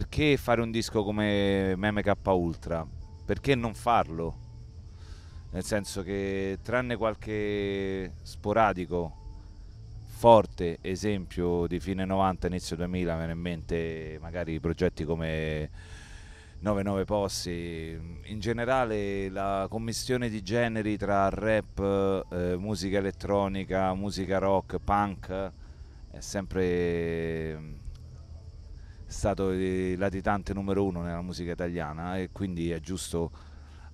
perché fare un disco come MMK Ultra? Perché non farlo? Nel senso che tranne qualche sporadico forte esempio di fine 90 inizio 2000 viene in mente magari progetti come 99 Possi in generale la commissione di generi tra rap eh, musica elettronica musica rock punk è sempre stato il latitante numero uno nella musica italiana e quindi è giusto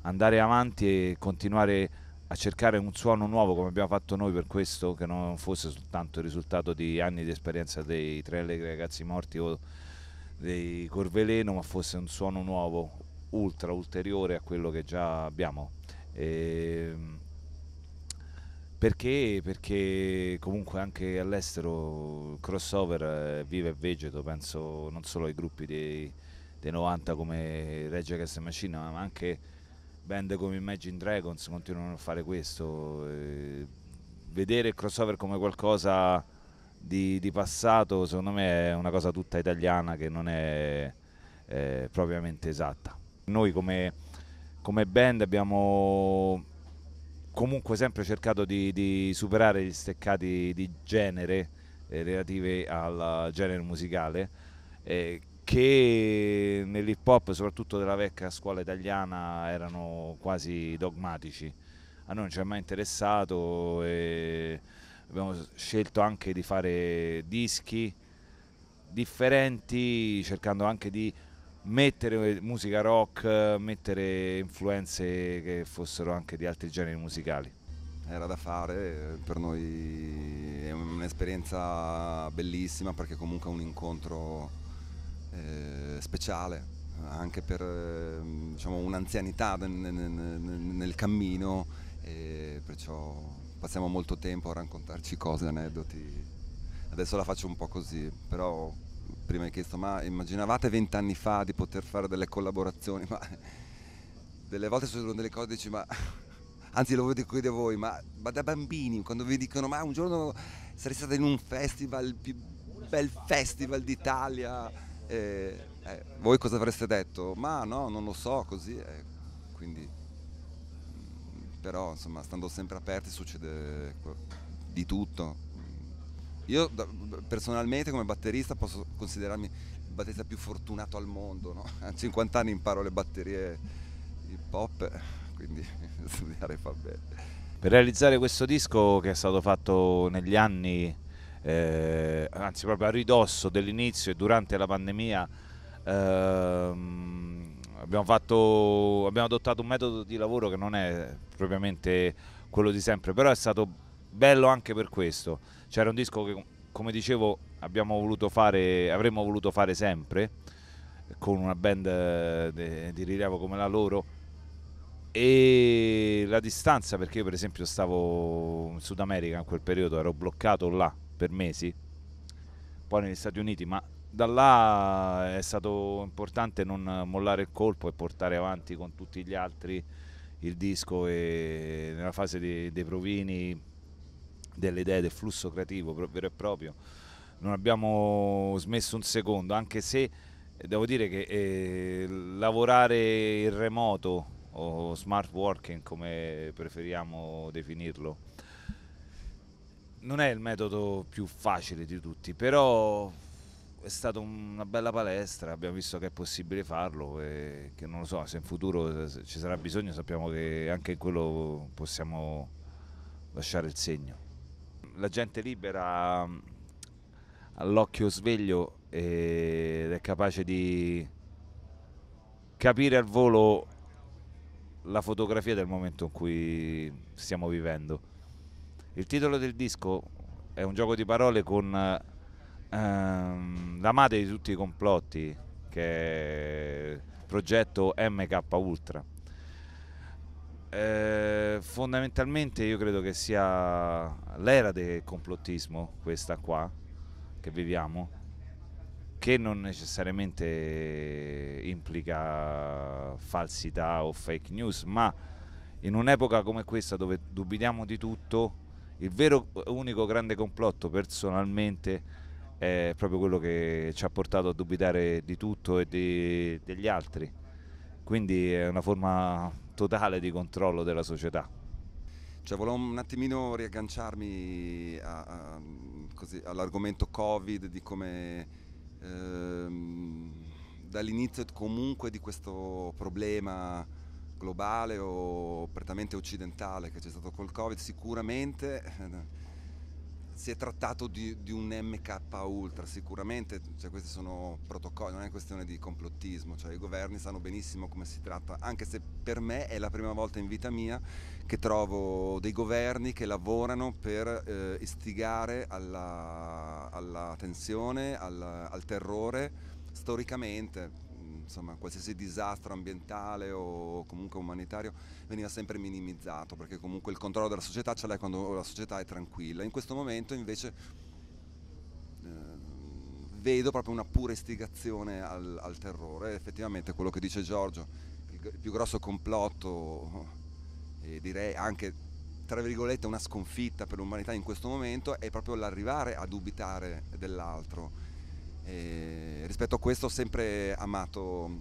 andare avanti e continuare a cercare un suono nuovo come abbiamo fatto noi per questo, che non fosse soltanto il risultato di anni di esperienza dei tre allegri ragazzi morti o dei Corveleno, ma fosse un suono nuovo, ultra, ulteriore a quello che già abbiamo. E ehm, perché? Perché comunque anche all'estero il crossover vive e vegeto, penso non solo ai gruppi dei, dei 90 come Reggio Against Machine, ma anche band come Imagine Dragons continuano a fare questo. Eh, vedere il crossover come qualcosa di, di, passato, secondo me è una cosa tutta italiana che non è eh, propriamente esatta. Noi come, come, band abbiamo comunque sempre cercato di, di superare gli steccati di genere eh, relativi al genere musicale eh, che nell'hip hop, soprattutto della vecchia scuola italiana, erano quasi dogmatici. A noi non ci è mai interessato e abbiamo scelto anche di fare dischi differenti, cercando anche di mettere musica rock, mettere influenze che fossero anche di altri generi musicali. Era da fare, per noi è un'esperienza bellissima perché comunque è un incontro eh, speciale anche per eh, diciamo, un'anzianità nel, nel, nel cammino e perciò passiamo molto tempo a raccontarci cose, aneddoti. Adesso la faccio un po' così, però prima hai chiesto ma immaginavate vent'anni fa di poter fare delle collaborazioni, ma delle volte sono delle cose dici ma anzi lo vedo da voi, ma, ma, da bambini quando vi dicono ma un giorno sarei stata in un festival, il più bel festival d'Italia, e, eh, voi cosa avreste detto? Ma no, non lo so, così. Eh, quindi, mm, però, insomma, stando sempre aperti succede di tutto. Io personalmente come batterista posso considerarmi il batterista più fortunato al mondo, no? a 50 anni imparo le batterie hip hop, quindi studiare fa bene. Per realizzare questo disco che è stato fatto negli anni eh, anzi proprio a ridosso dell'inizio e durante la pandemia ehm, abbiamo, fatto, abbiamo adottato un metodo di lavoro che non è propriamente quello di sempre, però è stato bello anche per questo. C'era un disco che, come dicevo, abbiamo voluto fare, avremmo voluto fare sempre con una band eh, di rilievo come la loro e la distanza perché io per esempio stavo in Sud America in quel periodo ero bloccato là per mesi, poi negli Stati Uniti, ma da là è stato importante non mollare il colpo e portare avanti con tutti gli altri il disco e nella fase dei, dei provini, delle idee, del flusso creativo vero e proprio. Non abbiamo smesso un secondo, anche se devo dire che eh, lavorare in remoto o smart working come preferiamo definirlo non è il metodo più facile di tutti, però è stata una bella palestra, abbiamo visto che è possibile farlo e che non lo so, se in futuro ci sarà bisogno sappiamo che anche in quello possiamo lasciare il segno. La gente libera ha l'occhio sveglio ed è capace di capire al volo la fotografia del momento in cui stiamo vivendo il titolo del disco è un gioco di parole con ehm, la madre di tutti i complotti, che è il progetto MK Ultra. Eh, fondamentalmente io credo che sia l'era del complottismo, questa qua, che viviamo, che non necessariamente implica falsità o fake news, ma in un'epoca come questa dove dubitiamo di tutto, il vero unico grande complotto personalmente è proprio quello che ci ha portato a dubitare di tutto e di, degli altri. Quindi è una forma totale di controllo della società. Cioè, volevo un attimino riagganciarmi a, a, così, all'argomento Covid, di come ehm, dall'inizio comunque di questo problema globale o prettamente occidentale che c'è stato col Covid, sicuramente si è trattato di, di, un MK ultra, sicuramente cioè, questi sono protocolli, non è questione di complottismo, cioè, i governi sanno benissimo come si tratta, anche se per me è la prima volta in vita mia che trovo dei governi che lavorano per eh, istigare alla, alla tensione, al, al terrore, storicamente insomma, qualsiasi disastro ambientale o comunque umanitario veniva sempre minimizzato perché comunque il controllo della società ce l'hai quando la società è tranquilla. In questo momento invece eh, vedo proprio una pura istigazione al, al terrore. Effettivamente quello che dice Giorgio, il, il più grosso complotto e direi anche tra virgolette una sconfitta per l'umanità in questo momento è proprio l'arrivare a dubitare dell'altro e rispetto a questo ho sempre amato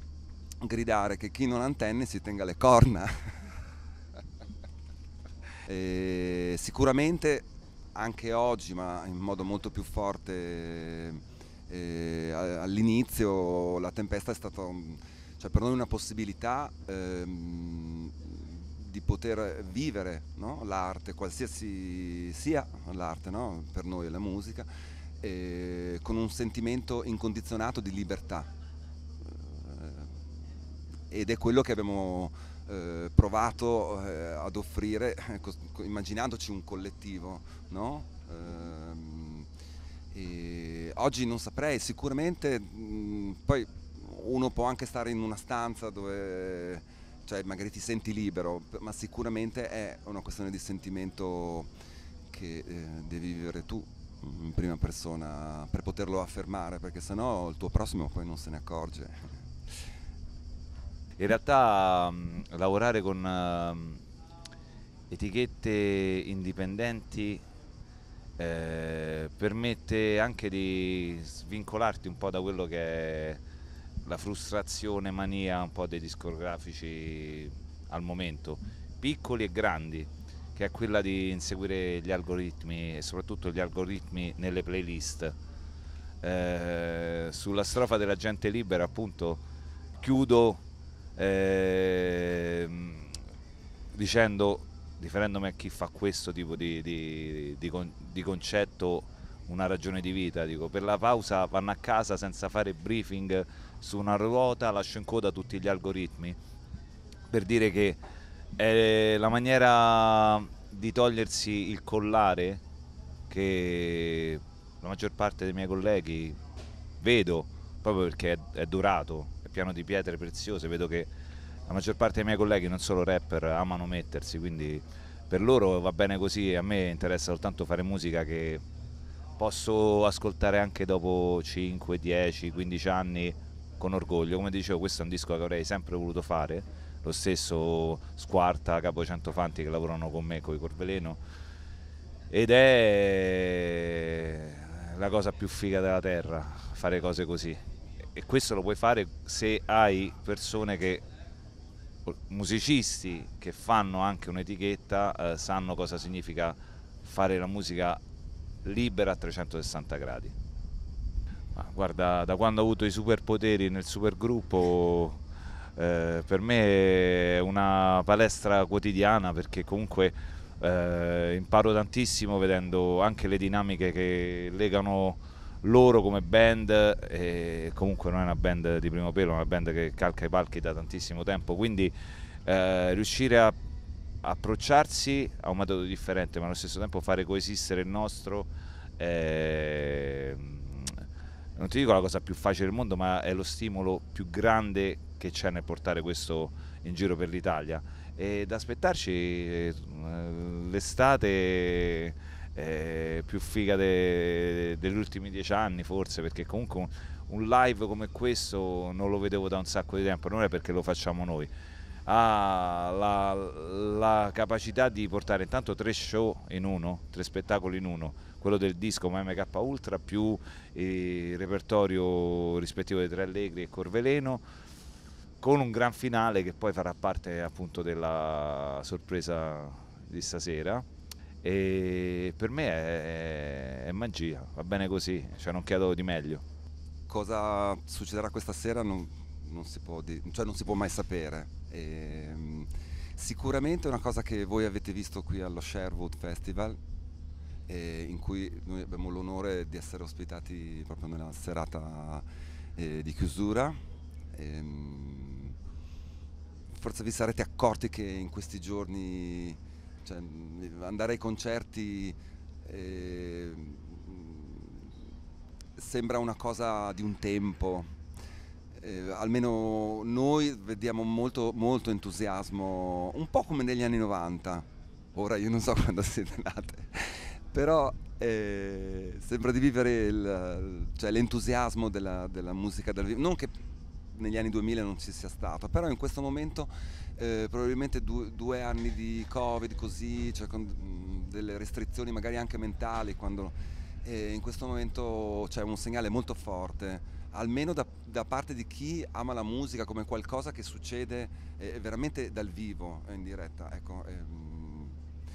gridare che chi non ha antenne si tenga le corna. sicuramente anche oggi, ma in modo molto più forte eh, all'inizio, la tempesta è stata cioè per noi una possibilità ehm, di poter vivere no? l'arte, qualsiasi sia l'arte no? per noi la musica eh, con un sentimento incondizionato di libertà eh, ed è quello che abbiamo eh, provato eh, ad offrire immaginandoci un collettivo no? Ehm, oggi non saprei sicuramente mh, poi uno può anche stare in una stanza dove cioè, magari ti senti libero ma sicuramente è una questione di sentimento che eh, devi vivere tu in prima persona per poterlo affermare, perché sennò il tuo prossimo poi non se ne accorge. In realtà mh, lavorare con uh, etichette indipendenti eh, permette anche di svincolarti un po' da quello che è la frustrazione, mania un po' dei discografici al momento, piccoli e grandi che è quella di inseguire gli algoritmi e soprattutto gli algoritmi nelle playlist. Eh, sulla strofa della gente libera appunto chiudo eh, dicendo, riferendomi a chi fa questo tipo di, di, di, di concetto una ragione di vita, dico, per la pausa vanno a casa senza fare briefing su una ruota, lascio in coda tutti gli algoritmi, per dire che è la maniera di togliersi il collare che la maggior parte dei miei colleghi vedo proprio perché è, è durato, è pieno di pietre preziose, vedo che la maggior parte dei miei colleghi, non solo rapper, amano mettersi, quindi per loro va bene così a me interessa soltanto fare musica che posso ascoltare anche dopo 5, 10, 15 anni con orgoglio. Come dicevo, questo è un disco che avrei sempre voluto fare lo stesso Squarta, Capo Centofanti che lavorano con me, con i Corveleno, ed è la cosa più figa della terra, fare cose così. E questo lo puoi fare se hai persone che musicisti che fanno anche un'etichetta eh, sanno cosa significa fare la musica libera a 360 gradi. Ma guarda, da quando ho avuto i superpoteri nel supergruppo eh, per me è una palestra quotidiana perché comunque eh, imparo tantissimo vedendo anche le dinamiche che legano loro come band e comunque non è una band di primo pelo, è una band che calca i palchi da tantissimo tempo, quindi eh, riuscire a approcciarsi a un metodo differente ma allo stesso tempo fare coesistere il nostro eh, non ti dico la cosa più facile del mondo ma è lo stimolo più grande che c'è nel portare questo in giro per l'Italia. Ed aspettarci eh, l'estate eh, più figa de, degli ultimi dieci anni forse perché comunque un, un, live come questo non lo vedevo da un sacco di tempo. Non è perché lo facciamo noi. Ha la, la capacità di portare intanto tre show in uno, tre spettacoli in uno, quello del disco MMK Ultra più il repertorio rispettivo dei Tre Allegri e Corveleno con un gran finale che poi farà parte appunto della sorpresa di stasera e per me è, è magia, va bene così, cioè non chiedo di meglio. Cosa succederà questa sera non, non, si, può di, cioè non si, può mai sapere. E, ehm, sicuramente è una cosa che voi avete visto qui allo Sherwood Festival, in cui noi abbiamo l'onore di essere ospitati proprio nella serata eh, di chiusura. E, ehm, forse vi sarete accorti che in questi giorni cioè, andare ai concerti eh, sembra una cosa di un tempo, eh, almeno noi vediamo molto, molto, entusiasmo, un po' come negli anni 90, ora io non so quando siete nate, però eh, sembra di vivere il, cioè, l'entusiasmo della, della musica dal vivo, non che negli anni 2000 non ci sia stato, però in questo momento eh, probabilmente due, due, anni di covid così, cioè con delle restrizioni magari anche mentali, quando eh, in questo momento c'è un segnale molto forte, almeno da, da, parte di chi ama la musica come qualcosa che succede eh, veramente dal vivo, in diretta, ecco, ehm,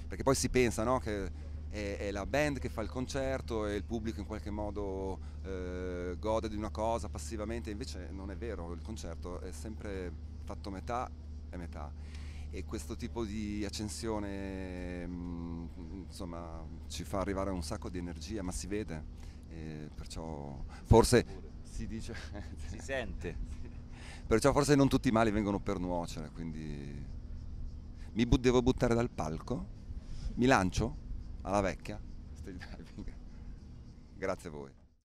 perché poi si pensa no, che è, è, la band che fa il concerto e il pubblico in qualche modo eh, gode di una cosa passivamente, invece non è vero, il concerto è sempre fatto metà e metà. E questo tipo di accensione mh, mm, insomma ci fa arrivare un sacco di energia ma si vede perciò forse si dice si sente. Perciò forse non tutti i mali vengono per nuocere quindi mi bu- devo buttare dal palco mi lancio alla vecchia. Grazie a voi.